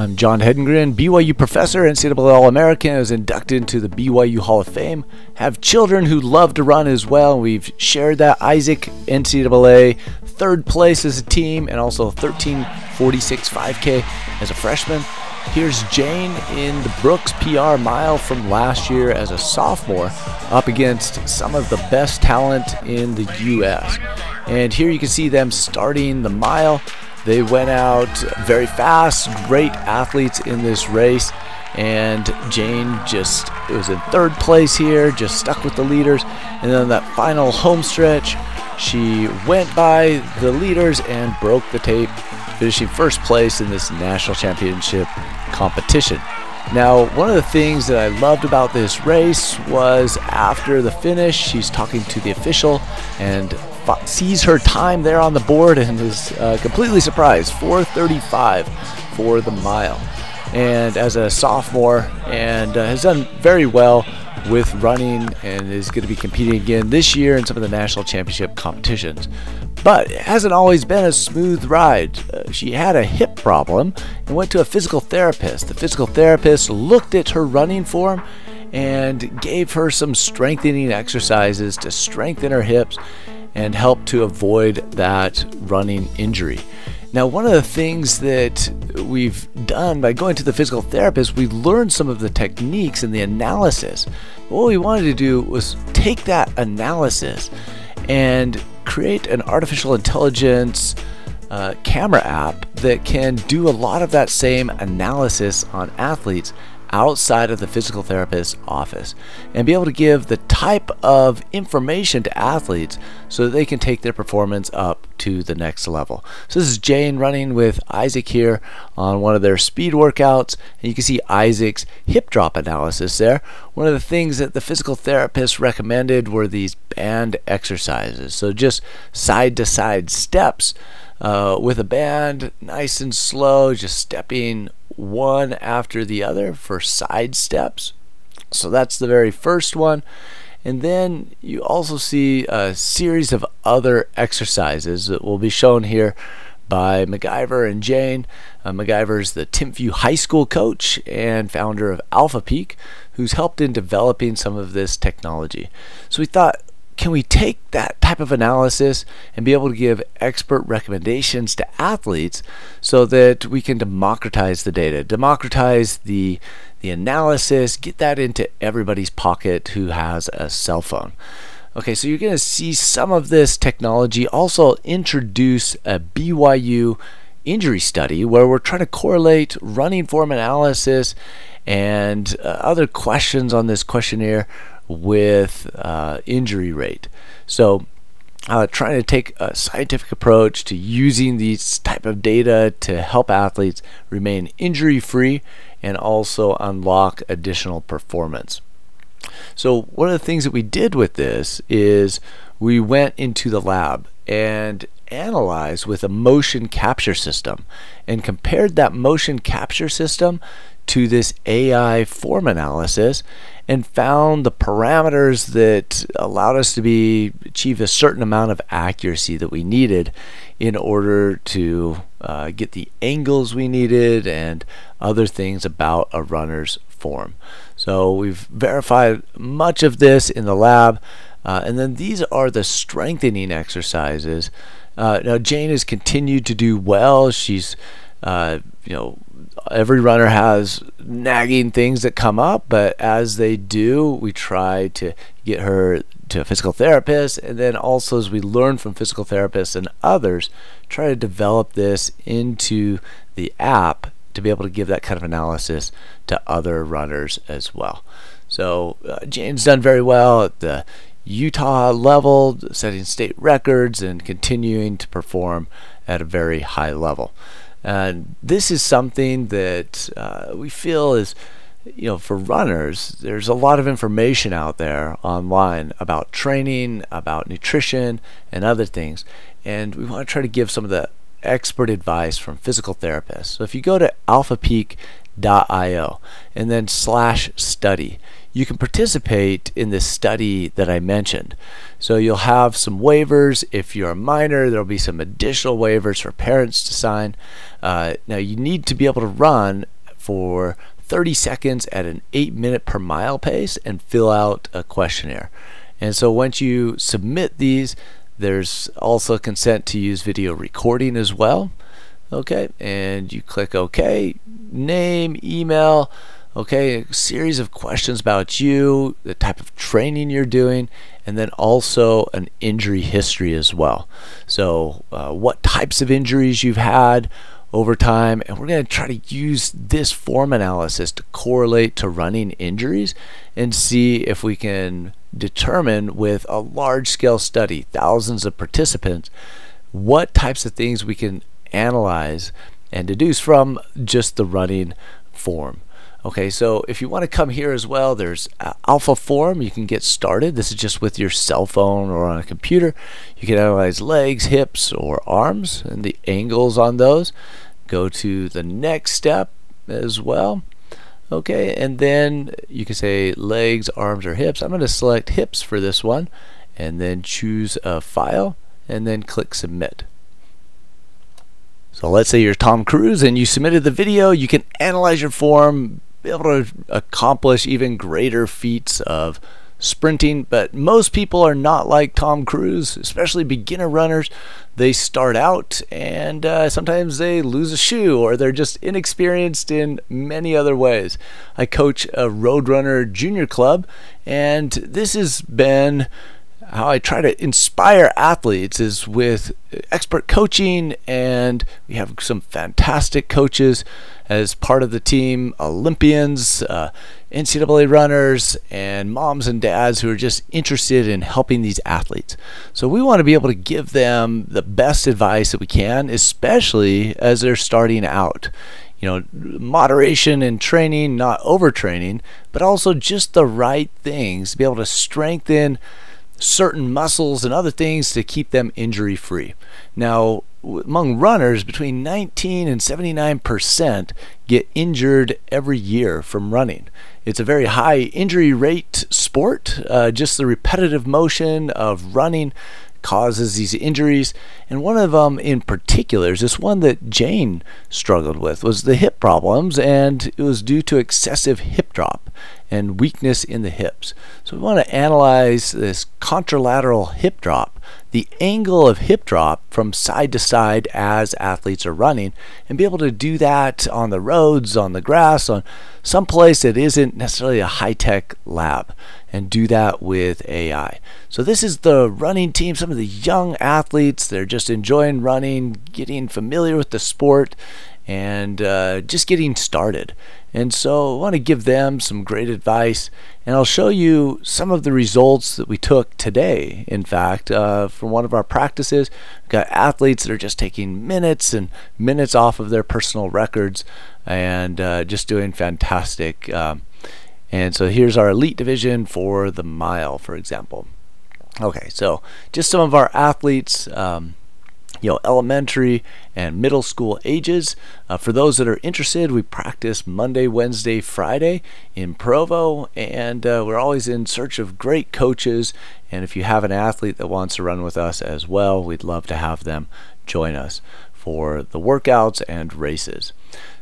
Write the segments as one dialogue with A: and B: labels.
A: I'm John Hedengren, BYU professor, NCAA All American. I was inducted into the BYU Hall of Fame. Have children who love to run as well. We've shared that. Isaac, NCAA, third place as a team, and also 1346 5K as a freshman. Here's Jane in the Brooks PR mile from last year as a sophomore, up against some of the best talent in the U.S. And here you can see them starting the mile. They went out very fast, great athletes in this race. And Jane just was in third place here, just stuck with the leaders. And then that final home stretch, she went by the leaders and broke the tape, finishing first place in this national championship competition. Now, one of the things that I loved about this race was after the finish, she's talking to the official and sees her time there on the board and is uh, completely surprised 435 for the mile and as a sophomore and uh, has done very well with running and is going to be competing again this year in some of the national championship competitions but it hasn't always been a smooth ride. Uh, she had a hip problem and went to a physical therapist. The physical therapist looked at her running form and gave her some strengthening exercises to strengthen her hips and help to avoid that running injury. Now, one of the things that we've done by going to the physical therapist, we learned some of the techniques and the analysis. What we wanted to do was take that analysis and create an artificial intelligence uh, camera app that can do a lot of that same analysis on athletes outside of the physical therapist's office and be able to give the type of information to athletes so that they can take their performance up to the next level. So this is Jane running with Isaac here on one of their speed workouts and you can see Isaac's hip drop analysis there. One of the things that the physical therapist recommended were these band exercises. So just side to side steps uh, with a band, nice and slow, just stepping one after the other for side steps. So that's the very first one. And then you also see a series of other exercises that will be shown here by MacGyver and Jane. Uh, MacGyver is the Timpview High School coach and founder of Alpha Peak, who's helped in developing some of this technology. So we thought can we take that type of analysis and be able to give expert recommendations to athletes so that we can democratize the data, democratize the the analysis, get that into everybody's pocket who has a cell phone. Okay, so you're going to see some of this technology also introduce a BYU injury study where we're trying to correlate running form analysis and uh, other questions on this questionnaire with uh, injury rate. So uh, trying to take a scientific approach to using these type of data to help athletes remain injury free and also unlock additional performance. So one of the things that we did with this is we went into the lab and analyzed with a motion capture system and compared that motion capture system to this AI form analysis and found the parameters that allowed us to be achieve a certain amount of accuracy that we needed in order to uh, get the angles we needed and other things about a runner's form. So we've verified much of this in the lab. Uh, and then these are the strengthening exercises. Uh, now Jane has continued to do well. She's, uh, you know, every runner has nagging things that come up, but as they do, we try to get her to a physical therapist, and then also as we learn from physical therapists and others, try to develop this into the app to be able to give that kind of analysis to other runners as well. So uh, Jane's done very well at the Utah level, setting state records and continuing to perform at a very high level. And this is something that uh, we feel is, you know, for runners, there's a lot of information out there online about training, about nutrition, and other things. And we want to try to give some of the expert advice from physical therapists. So if you go to alphapeak.io and then slash study, you can participate in this study that I mentioned. So you'll have some waivers. If you're a minor, there'll be some additional waivers for parents to sign. Uh, now you need to be able to run for 30 seconds at an 8 minute per mile pace and fill out a questionnaire. And so once you submit these, there's also consent to use video recording as well. Okay, and you click OK, name, email, okay, a series of questions about you, the type of training you're doing, and then also an injury history as well. So, uh, what types of injuries you've had, over time and we're going to try to use this form analysis to correlate to running injuries and see if we can determine with a large scale study thousands of participants what types of things we can analyze and deduce from just the running form Okay, so if you want to come here as well, there's uh, Alpha Form. You can get started. This is just with your cell phone or on a computer. You can analyze legs, hips, or arms and the angles on those. Go to the next step as well. Okay, and then you can say legs, arms, or hips. I'm going to select hips for this one and then choose a file and then click submit. So let's say you're Tom Cruise and you submitted the video. You can analyze your form, be able to accomplish even greater feats of sprinting, but most people are not like Tom Cruise, especially beginner runners. They start out and uh, sometimes they lose a shoe or they're just inexperienced in many other ways. I coach a Roadrunner Junior Club, and this has been how I try to inspire athletes is with expert coaching, and we have some fantastic coaches as part of the team Olympians, uh, NCAA runners, and moms and dads who are just interested in helping these athletes. So we want to be able to give them the best advice that we can, especially as they're starting out you know, moderation in training, not overtraining, but also just the right things to be able to strengthen certain muscles and other things to keep them injury free. Now, among runners, between 19 and 79% get injured every year from running. It's a very high injury rate sport. Uh, just the repetitive motion of running causes these injuries. And one of them in particular is this one that Jane struggled with was the hip problems, and it was due to excessive hip drop and weakness in the hips. So we want to analyze this contralateral hip drop, the angle of hip drop from side to side as athletes are running, and be able to do that on the roads, on the grass, on some place that isn't necessarily a high-tech lab and do that with AI. So this is the running team, some of the young athletes, they're just enjoying running, getting familiar with the sport and uh, just getting started. And so I want to give them some great advice, and I'll show you some of the results that we took today. In fact, uh, from one of our practices, we've got athletes that are just taking minutes and minutes off of their personal records and uh, just doing fantastic. Um, and so here's our elite division for the mile, for example. Okay, so just some of our athletes. Um, you know, elementary and middle school ages. Uh, for those that are interested, we practice Monday, Wednesday, Friday in Provo, and uh, we're always in search of great coaches. And if you have an athlete that wants to run with us as well, we'd love to have them join us for the workouts and races.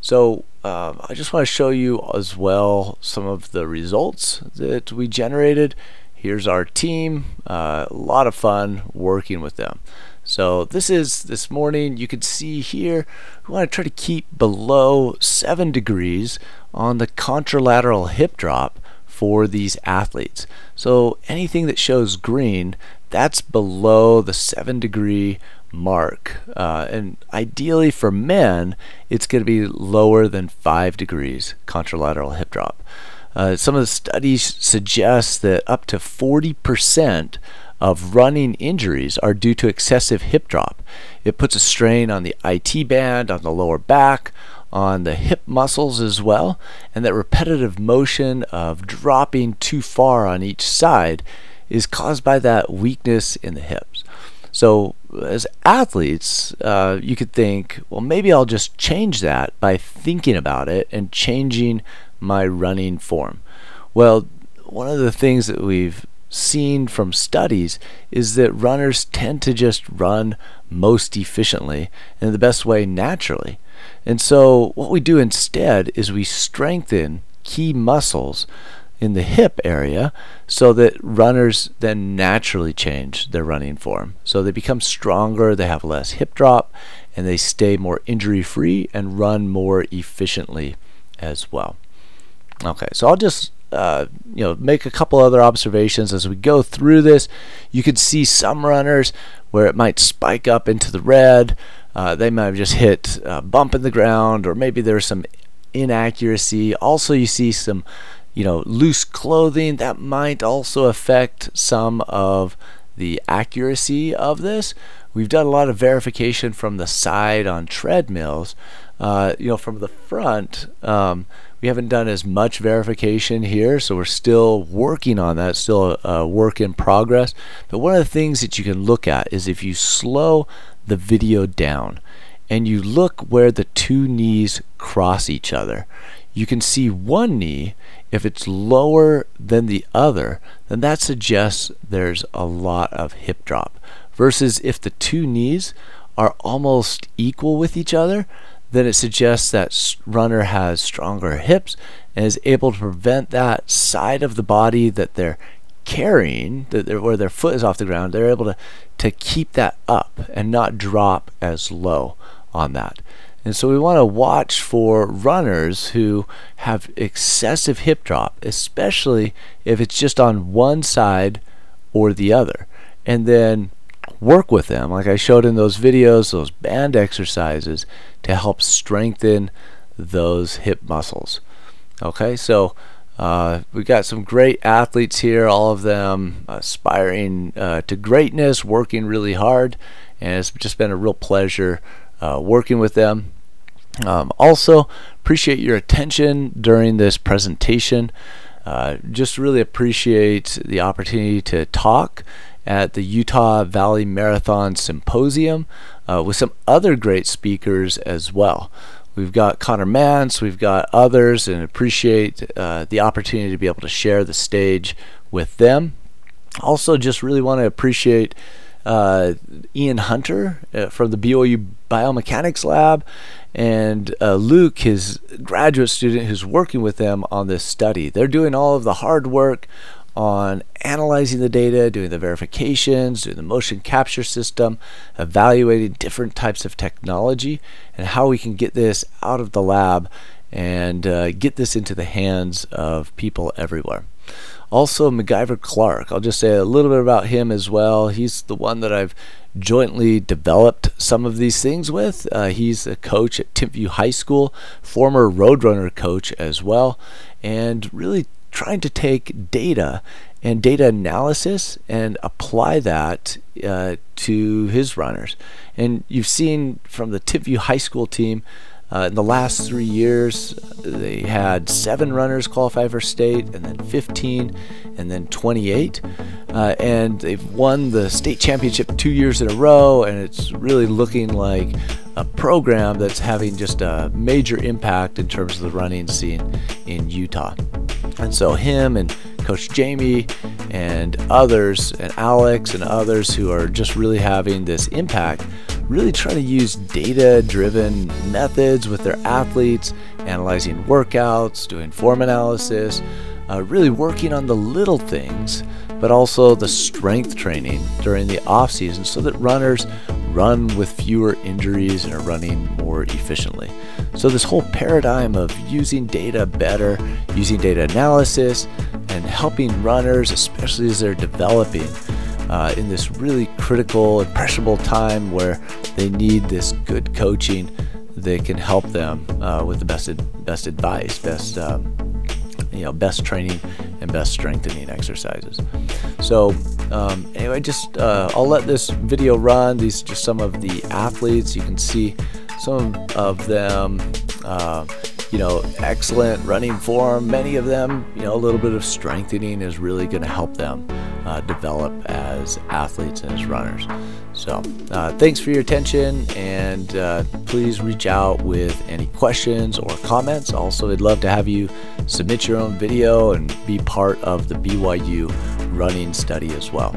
A: So uh, I just want to show you as well some of the results that we generated. Here's our team. Uh, a lot of fun working with them. So this is this morning. You can see here we want to try to keep below 7 degrees on the contralateral hip drop for these athletes. So anything that shows green, that's below the 7 degree mark. Uh, and ideally for men, it's going to be lower than 5 degrees contralateral hip drop. Uh, some of the studies suggest that up to 40% of running injuries are due to excessive hip drop. It puts a strain on the IT band, on the lower back, on the hip muscles as well, and that repetitive motion of dropping too far on each side is caused by that weakness in the hips. So, as athletes, uh, you could think, well, maybe I'll just change that by thinking about it and changing my running form. Well, one of the things that we've seen from studies is that runners tend to just run most efficiently and the best way naturally. And so, what we do instead is we strengthen key muscles in the hip area so that runners then naturally change their running form. So they become stronger, they have less hip drop, and they stay more injury free and run more efficiently as well. Okay, so I'll just uh, you know make a couple other observations as we go through this. You could see some runners where it might spike up into the red. Uh, they might have just hit a bump in the ground, or maybe there's some inaccuracy. Also, you see some you know loose clothing that might also affect some of the accuracy of this. We've done a lot of verification from the side on treadmills. Uh, you know, from the front. Um, we haven't done as much verification here, so we're still working on that, still a, a work in progress. But one of the things that you can look at is if you slow the video down and you look where the two knees cross each other, you can see one knee, if it's lower than the other, then that suggests there's a lot of hip drop. Versus if the two knees are almost equal with each other, then it suggests that runner has stronger hips and is able to prevent that side of the body that they're carrying, that they're, where their foot is off the ground, they're able to, to keep that up and not drop as low on that. And so we want to watch for runners who have excessive hip drop, especially if it's just on one side or the other. And then work with them, like I showed in those videos, those band exercises, to help strengthen those hip muscles. Okay, so uh, we got some great athletes here, all of them aspiring uh, to greatness, working really hard, and it's just been a real pleasure uh, working with them. Um, also, appreciate your attention during this presentation. Uh, just really appreciate the opportunity to talk at the Utah Valley Marathon Symposium uh, with some other great speakers as well. We've got Connor Mantz, we've got others, and appreciate uh, the opportunity to be able to share the stage with them. Also, just really want to appreciate uh, Ian Hunter uh, from the BYU Biomechanics Lab and uh, Luke, his graduate student who's working with them on this study. They're doing all of the hard work on analyzing the data, doing the verifications, doing the motion capture system, evaluating different types of technology, and how we can get this out of the lab and uh, get this into the hands of people everywhere. Also, MacGyver Clark. I'll just say a little bit about him as well. He's the one that I've jointly developed some of these things with. Uh, he's a coach at Timpview High School, former Roadrunner coach as well, and really trying to take data and data analysis and apply that uh, to his runners. And you've seen from the Timpview High School team uh, in the last three years, they had seven runners qualify for state, and then 15, and then 28. Uh, and they've won the state championship two years in a row, and it's really looking like a program that's having just a major impact in terms of the running scene in Utah. And so, him and Coach Jamie and others, and Alex and others who are just really having this impact, really try to use data driven methods with their athletes, analyzing workouts, doing form analysis, uh, really working on the little things, but also the strength training during the off season so that runners run with fewer injuries and are running more efficiently. So, this whole paradigm of using data better, using data analysis, and helping runners, especially as they're developing, uh, in this really critical, impressionable time where they need this good coaching that can help them uh, with the best best advice, best um, you know, best training and best strengthening exercises. So um, anyway, just uh, I'll let this video run. These are just some of the athletes. You can see some of them. Uh, you know, excellent running form. Many of them, you know, a little bit of strengthening is really going to help them uh, develop as athletes and as runners. So, uh, thanks for your attention, and uh, please reach out with any questions or comments. Also, I'd love to have you submit your own video and be part of the BYU running study as well.